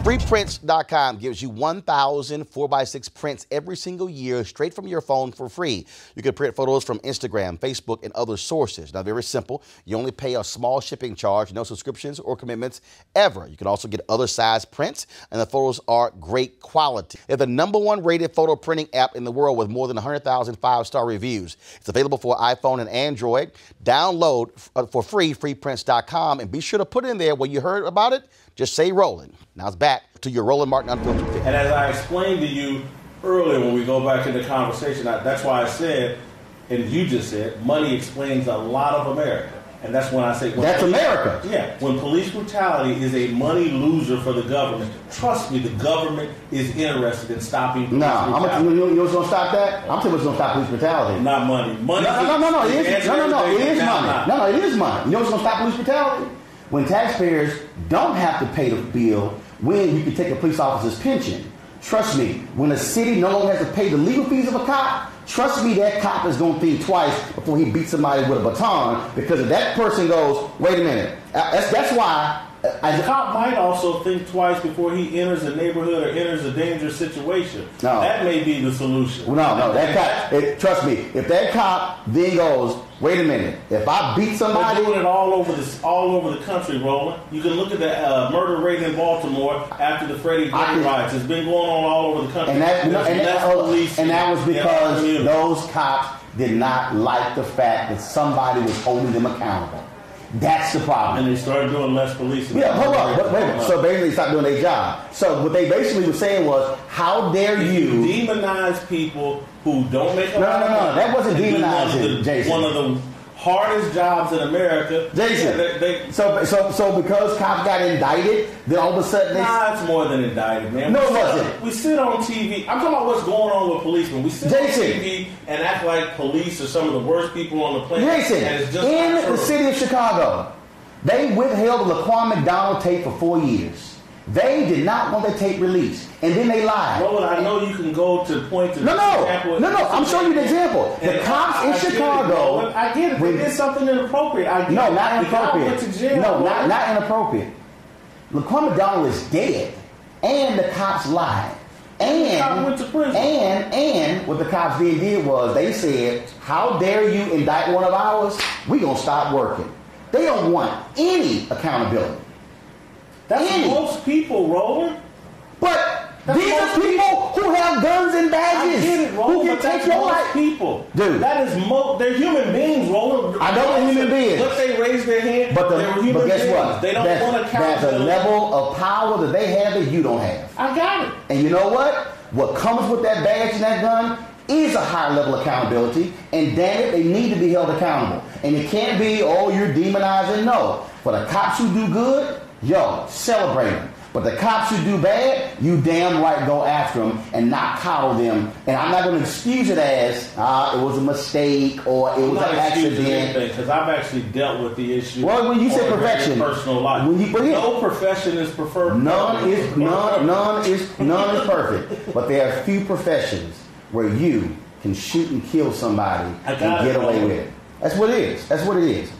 FreePrints.com gives you 1,000 4x6 prints every single year straight from your phone for free. You can print photos from Instagram, Facebook, and other sources. Now, very simple. You only pay a small shipping charge, no subscriptions or commitments ever. You can also get other size prints, and the photos are great quality. They're the number one rated photo printing app in the world with more than 100,000 five star reviews. It's available for iPhone and Android. Download uh, for free freeprints.com and be sure to put in there when you heard about it. Just say Roland. Now it's back to your Roland Martin Unfiltered Fit. And as I explained to you earlier when we go back into conversation, I, that's why I said, and you just said, money explains a lot of America. And that's when I say when That's America. Yeah, when police brutality is a money loser for the government, trust me, the government is interested in stopping police No, I'm brutality. gonna, you know what's gonna stop that? I'm telling you what's gonna stop police brutality. Not money. Money. No, no, no, no, it is, no, no, no, it is money. No, no, it is money. You know what's gonna stop police brutality? When taxpayers don't have to pay the bill when you can take a police officer's pension. Trust me, when a city no longer has to pay the legal fees of a cop, trust me, that cop is gonna think twice before he beats somebody with a baton because if that person goes, wait a minute, uh, that's, that's why. Uh, The cop might also think twice before he enters a neighborhood or enters a dangerous situation. No. That may be the solution. no, no, that cop. It, trust me, if that cop then goes, wait a minute, if I beat somebody. They're doing it all over this, all over the country, Roland. You can look at the uh, murder rate in Baltimore after the Freddie Gray riots. It's been going on all over the country. And that, no, and, that, less hold on. police and that was because those cops did not like the fact that somebody was holding them accountable. That's the problem. and they started doing less policing. Yeah, hold on. Wait, wait. So basically, they stop doing their job. So what they basically were saying was, how dare you you? demonize people who don't make a No, no, of no, that wasn't do one demonizing, the- Jason. One of the hardest jobs in America. Jason. Yeah, they, they, So, so, so because cops got indicted, then all of a sudden they. Nah, it's more than indicted, man. No, we it sit- wasn't. We sit on TV. I'm talking about what's going on with policemen. We sit Jason. on TV and act like police are some of the worst people on the planet. Jason, and it's just in the city of Chicago, they withheld the Laquan McDonald tape for four years. They did not want the tape released, and then they lied. Roland, I know you can go to the point to No, no, no, no. I'm showing you the example. The cops I- I in it, Chicago. I get it. They did something inappropriate. I get No, it. not to inappropriate. jail, No, not not inappropriate. Laquan McDonald is dead, and the cops lied. And to and and what the cops then did was they said, "How dare you indict one of ours? We're gonna stop working." They don't want any accountability. That's Any. most people, Roland. But That's these are most people who have guns and I badges get it, who Roland, can but take that's your most life. people. Dude. That is mo they're human beings, Roland. I know they're human beings. But they raise their hand. But, the, they were human but guess beings. what? They don't There's- want There's a level of power that they have that you don't have. I got it. And you know what? What comes with that badge and that gun is a high level of accountability. And damn it, they need to be held accountable. And it can't be, oh, you're demonizing. No. For the cops who do good, yo, celebrate them. But the cops who do bad, you damn right go after them and not coddle them. And I'm not going to excuse it as ah, it was a mistake or it I'm was an accident. because I've actually dealt with the issue. Well, when you say on perfection, personal life, when you- but yeah. no profession is preferred. None is none none is none is perfect, but there are few professions where you can shoot and kill somebody and get away with it. That's what it is. That's what it is.